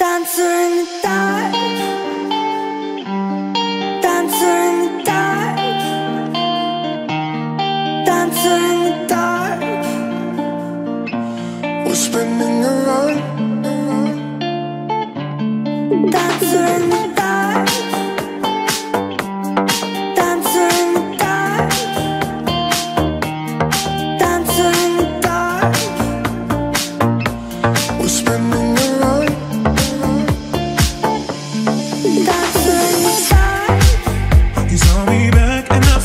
Dancer in the dark Dancing in the dark in the dark We're spinning around Dancing in the dark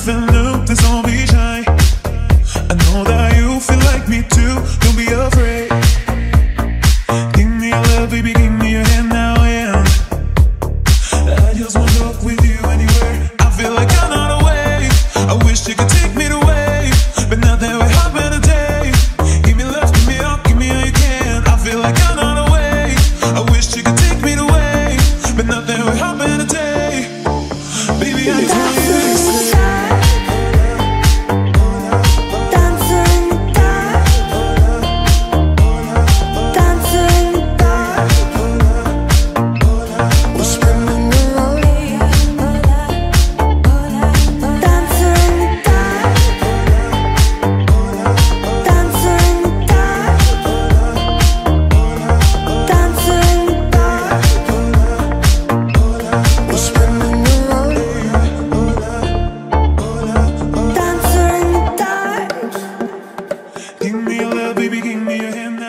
don't. I know that you feel like me too, don't be afraid. Give me love, baby, give me your hand now, and I just want love with you anywhere. I feel like I'm not. I wish you could take me away, but now give me love, give me all, give me all you can. I feel like I'm not. I wish you could take me away, but baby, I. Baby, give me your hand